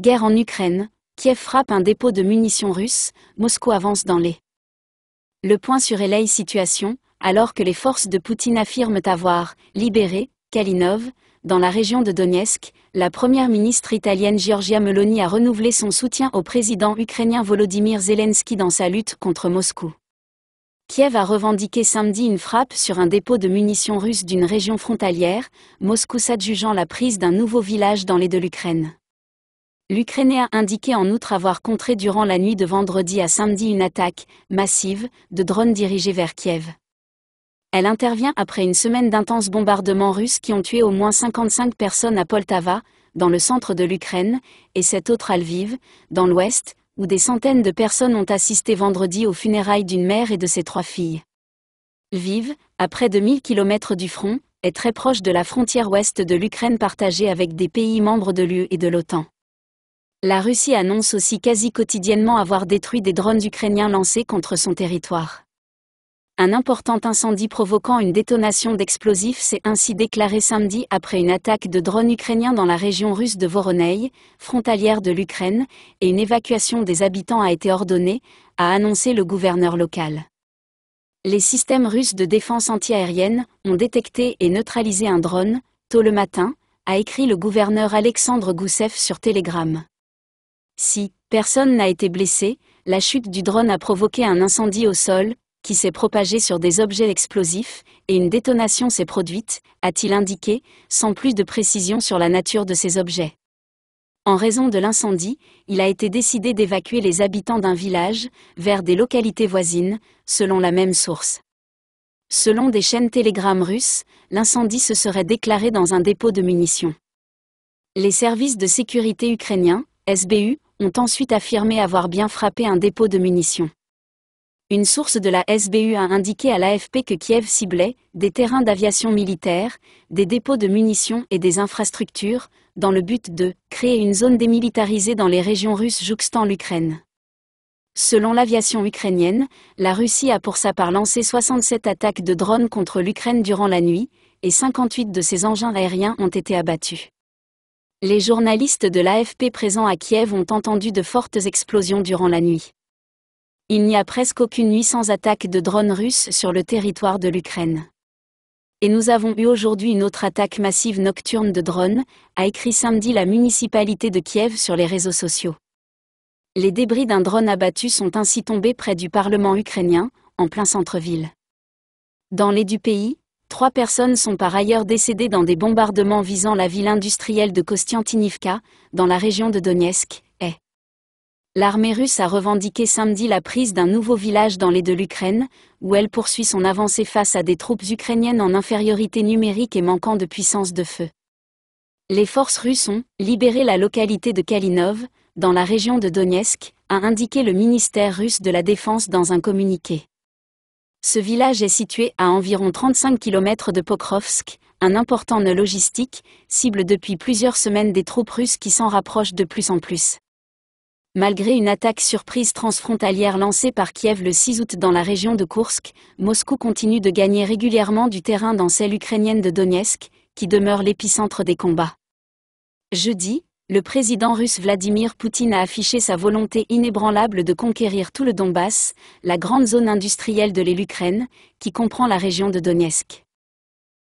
Guerre en Ukraine, Kiev frappe un dépôt de munitions russes, Moscou avance dans les. Le point sur LA situation, alors que les forces de Poutine affirment avoir libéré Kalinov, dans la région de Donetsk, la première ministre italienne Giorgia Meloni a renouvelé son soutien au président ukrainien Volodymyr Zelensky dans sa lutte contre Moscou. Kiev a revendiqué samedi une frappe sur un dépôt de munitions russes d'une région frontalière, Moscou s'adjugeant la prise d'un nouveau village dans les de l'Ukraine. L'Ukrainien a indiqué en outre avoir contré durant la nuit de vendredi à samedi une attaque massive de drones dirigés vers Kiev. Elle intervient après une semaine d'intenses bombardements russes qui ont tué au moins 55 personnes à Poltava, dans le centre de l'Ukraine, et sept autres à Lviv, dans l'ouest, où des centaines de personnes ont assisté vendredi aux funérailles d'une mère et de ses trois filles. Lviv, à près de 1000 km du front, est très proche de la frontière ouest de l'Ukraine partagée avec des pays membres de l'UE et de l'OTAN. La Russie annonce aussi quasi quotidiennement avoir détruit des drones ukrainiens lancés contre son territoire. Un important incendie provoquant une détonation d'explosifs s'est ainsi déclaré samedi après une attaque de drones ukrainiens dans la région russe de Voronezh, frontalière de l'Ukraine, et une évacuation des habitants a été ordonnée, a annoncé le gouverneur local. Les systèmes russes de défense antiaérienne ont détecté et neutralisé un drone, tôt le matin, a écrit le gouverneur Alexandre Goussev sur Telegram. Si personne n'a été blessé, la chute du drone a provoqué un incendie au sol, qui s'est propagé sur des objets explosifs, et une détonation s'est produite, a-t-il indiqué, sans plus de précision sur la nature de ces objets. En raison de l'incendie, il a été décidé d'évacuer les habitants d'un village vers des localités voisines, selon la même source. Selon des chaînes télégrammes russes, l'incendie se serait déclaré dans un dépôt de munitions. Les services de sécurité ukrainiens, SBU, ont ensuite affirmé avoir bien frappé un dépôt de munitions. Une source de la SBU a indiqué à l'AFP que Kiev ciblait des terrains d'aviation militaire, des dépôts de munitions et des infrastructures, dans le but de créer une zone démilitarisée dans les régions russes jouxtant l'Ukraine. Selon l'aviation ukrainienne, la Russie a pour sa part lancé 67 attaques de drones contre l'Ukraine durant la nuit, et 58 de ses engins aériens ont été abattus. Les journalistes de l'AFP présents à Kiev ont entendu de fortes explosions durant la nuit. Il n'y a presque aucune nuit sans attaque de drones russes sur le territoire de l'Ukraine. Et nous avons eu aujourd'hui une autre attaque massive nocturne de drones, a écrit samedi la municipalité de Kiev sur les réseaux sociaux. Les débris d'un drone abattu sont ainsi tombés près du Parlement ukrainien, en plein centre-ville. Dans les du pays, Trois personnes sont par ailleurs décédées dans des bombardements visant la ville industrielle de Kostiantinivka, dans la région de Donetsk, est. L'armée russe a revendiqué samedi la prise d'un nouveau village dans les de l'Ukraine, où elle poursuit son avancée face à des troupes ukrainiennes en infériorité numérique et manquant de puissance de feu. Les forces russes ont libéré la localité de Kalinov, dans la région de Donetsk, a indiqué le ministère russe de la Défense dans un communiqué. Ce village est situé à environ 35 km de Pokrovsk, un important nœud logistique, cible depuis plusieurs semaines des troupes russes qui s'en rapprochent de plus en plus. Malgré une attaque surprise transfrontalière lancée par Kiev le 6 août dans la région de Kursk, Moscou continue de gagner régulièrement du terrain dans celle ukrainienne de Donetsk, qui demeure l'épicentre des combats. Jeudi, le président russe Vladimir Poutine a affiché sa volonté inébranlable de conquérir tout le Donbass, la grande zone industrielle de l'Ukraine, qui comprend la région de Donetsk.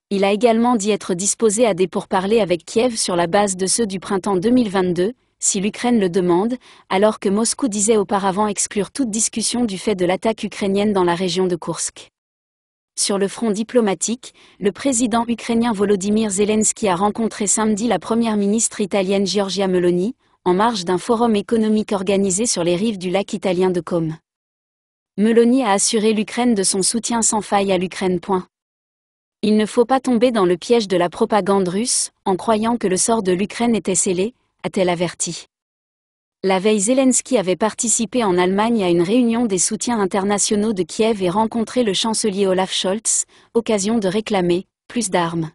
Il a également dit être disposé à des pourparlers avec Kiev sur la base de ceux du printemps 2022, si l'Ukraine le demande, alors que Moscou disait auparavant exclure toute discussion du fait de l'attaque ukrainienne dans la région de Kursk. Sur le front diplomatique, le président ukrainien Volodymyr Zelensky a rencontré samedi la première ministre italienne Giorgia Meloni, en marge d'un forum économique organisé sur les rives du lac italien de Côme. Meloni a assuré l'Ukraine de son soutien sans faille à l'Ukraine. Il ne faut pas tomber dans le piège de la propagande russe, en croyant que le sort de l'Ukraine était scellé, a-t-elle averti. La veille Zelensky avait participé en Allemagne à une réunion des soutiens internationaux de Kiev et rencontré le chancelier Olaf Scholz, occasion de réclamer plus d'armes.